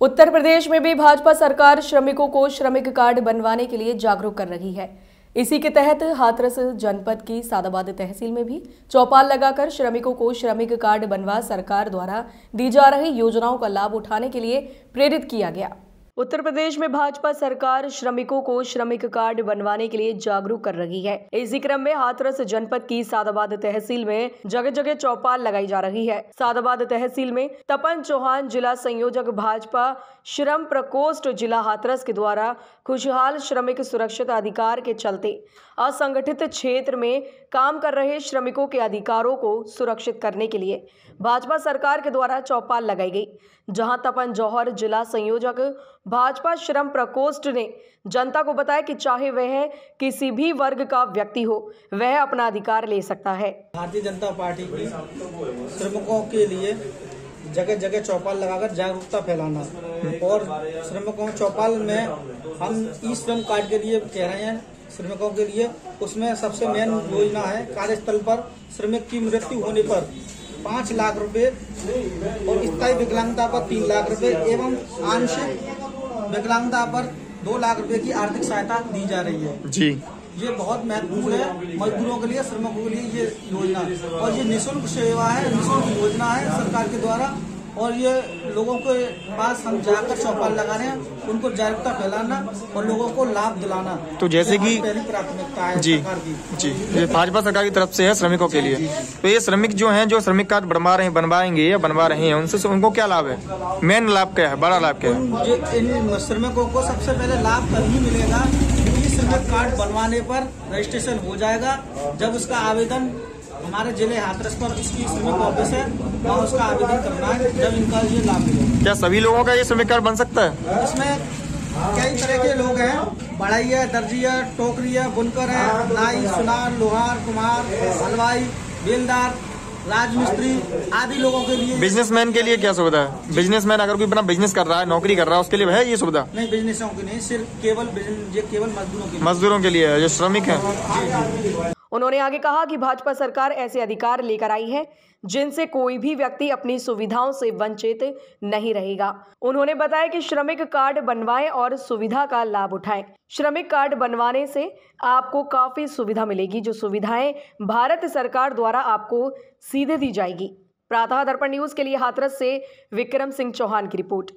उत्तर प्रदेश में भी भाजपा सरकार श्रमिकों को श्रमिक कार्ड बनवाने के लिए जागरूक कर रही है। इसी के तहत हाथरस जनपद की सादाबाद तहसील में भी चौपाल लगाकर श्रमिकों को श्रमिक कार्ड बनवा सरकार द्वारा दी जा रही योजनाओं का लाभ उठाने के लिए प्रेरित किया गया। उत्तर प्रदेश में भाजपा सरकार श्रमिकों को श्रमिक कार्ड बनवाने के लिए जागरूक कर रही है। इसी क्रम में हाथरस जनपद की सादाबाद तहसील में जगह जगह चौपाल लगाई जा रही है। सादाबाद तहसील में तपन चौहान जिला संयोजक भाजपा श्रम प्रकोष्ठ जिला हाथरस के द्वारा खुशहाल श्रमिक सुरक्षित अधिकार के चलते असंगठित क्षेत्र में काम कर रहे श्रमिकों के अधिकारों को सुरक्षित करने के लिए भाजपा सरकार के द्वारा चौपाल लगाई गई, जहाँ तपन जौहर जिला संयोजक भाजपा श्रम प्रकोष्ठ ने जनता को बताया कि चाहे वह किसी भी वर्ग का व्यक्ति हो, वह अपना अधिकार ले सकता है। भारतीय जनता पार्टी की श्रमिकों के लिए जगह जगह चौपाल लगाकर जागरूकता फैलाना और श्रमिकों चौपाल में हम ई श्रम कार्ड के लिए कह रहे हैं, श्रमिकों के लिए। उसमें सबसे मेन योजना है, कार्यस्थल पर श्रमिक की मृत्यु होने पर। पाँच लाख रुपए और स्थायी विकलांगता पर तीन लाख रुपए एवं आंशिक विकलांगता पर दो लाख रुपए की आर्थिक सहायता दी जा रही है। जी। ये बहुत महत्वपूर्ण है। मजदूरों के लिए श्रमिकों के लिए ये योजना। और ये निःशुल्क सेवा है निःशुल्क योजना है सरकार के द्वारा। और ये लोगों के पास हम जाकर चौपाल लगा रहे हैं उनको जागरूकता फैलाना और लोगों को लाभ दिलाना। तो जैसे कि- पहली प्राथमिकता है जी। सरकार की। जी। ये भाजपा सरकार की तरफ़ से है श्रमिकों के लिए। तो ये श्रमिक जो हैं जो श्रमिक कार्ड बनवा रहे हैं बनवाएँगे या बनवा रहे हैं उनसे उनको क्या लाभ है? मेन लाभ क्या है? बड़ा लाभ क्या है? इन श्रमिकों को सबसे पहले लाभ तभी मिलेगा श्रमिक कार्ड बनवाने पर रजिस्ट्रेशन हो जाएगा जब उसका आवेदन हमारे ज़िले हाथरस पर इसकी श्रमिक ऑफ़िस है। वहाँ उसका आवेदन करना है। जब इनका ये लाभ मिलेगा क्या सभी लोगों का ये श्रमिक कार्ड बन सकता है? इसमें कई तरह के लोग हैं। बढ़ाई है दर्जी है टोकरी है बुनकर है नाई सुनार लोहार कुमार हलवाई बेलदार राजमिस्त्री आदि लोगों के लिए बिजनेसमैन के लिए क्या सुविधा है? बिजनेसमैन अगर कोई अपना बिज़नेस कर रहा है नौकरी कर रहा है उसके लिए है ये सुविधा? नहीं बिजनेसों की नहीं सिर्फ़ केवल ये केवल मजदूरों के लिए। मजदूरों के लिए जो श्रमिक हैं। उन्होंने आगे कहा कि भाजपा सरकार ऐसे अधिकार लेकर आई है, जिनसे कोई भी व्यक्ति अपनी सुविधाओं से वंचित नहीं रहेगा। उन्होंने बताया कि श्रमिक कार्ड बनवाएँ और सुविधा का लाभ उठाएँ। श्रमिक कार्ड बनवाने से आपको काफ़ी सुविधा मिलेगी, जो सुविधाएँ भारत सरकार द्वारा आपको सीधे दी जाएगी। प्रातः दर्पण न्यूज़ के लिए हाथरस से विक्रम सिंह चौहान की रिपोर्ट।